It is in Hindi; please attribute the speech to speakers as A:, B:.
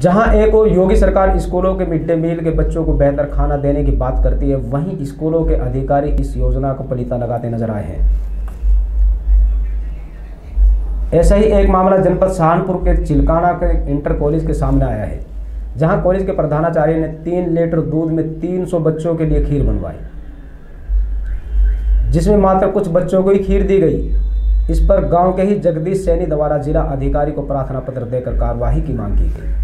A: जहाँ एक और योगी सरकार स्कूलों के मिड डे मील के बच्चों को बेहतर खाना देने की बात करती है, वहीं स्कूलों के अधिकारी इस योजना को पलीता लगाते नज़र आए हैं। ऐसा ही एक मामला जनपद सहारनपुर के चिलकाना के इंटर कॉलेज के सामने आया है, जहाँ कॉलेज के प्रधानाचार्य ने तीन लीटर दूध में 300 बच्चों के लिए खीर बनवाई, जिसमें मात्र कुछ बच्चों को ही खीर दी गई। इस पर गाँव के ही जगदीश सैनी द्वारा जिला अधिकारी को प्रार्थना पत्र देकर कार्यवाही की मांग की गई।